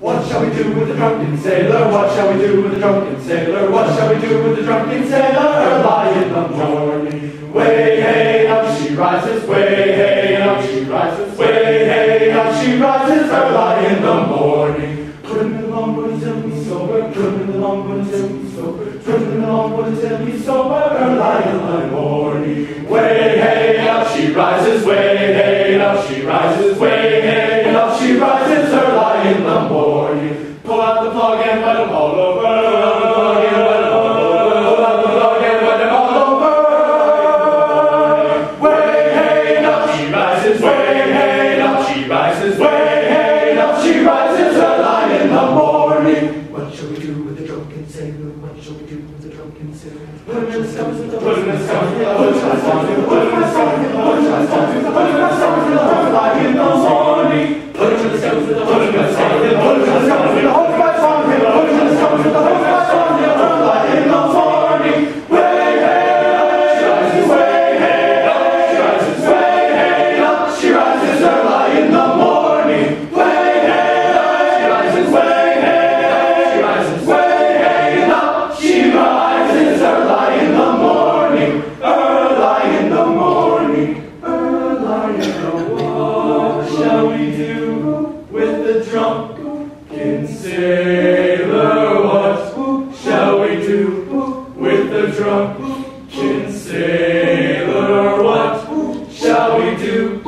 What shall we do with the drunken sailor? What shall we do with the drunken sailor? What shall we do with the drunken sailor? Early in the morning. Way hey up she rises, way hey up she rises, way hey up she rises, early in the morning. Twiddling along but until we sober, twiddling along but until we sober, twiddling along but until we sober, early in the morning. Way hey up she rises, way hey drunken sailor? What shall we do with the drunken sailor? Put him in the stomach, put him in the stomach, put him in the stomach, put him in the stomach, the sailor? What shall we do with the drunken sailor? What shall we do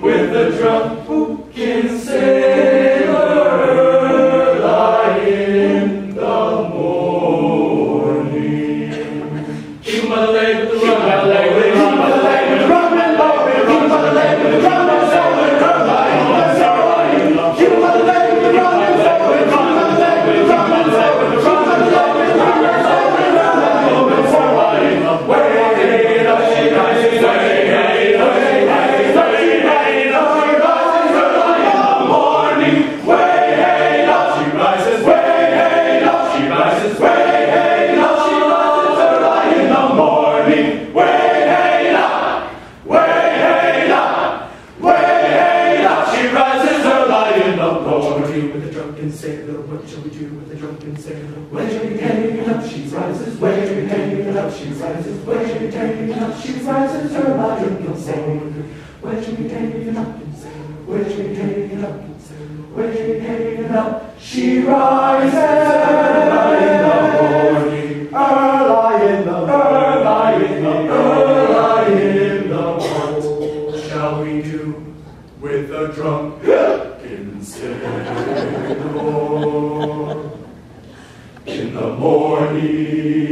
with the drunken sailor? Early in the morning. With the drunken sailor? What shall we do with the drunken sailor? Way hey up, she rises, way hey up, she rises, way hey up, she rises early in the morning. What shall we do with the drunken sailor? Way hey up, Sailor. way hey up, she rises early in the morning. Early in the early in the early in the morning. What shall we do with the drunken sailor? In the morning,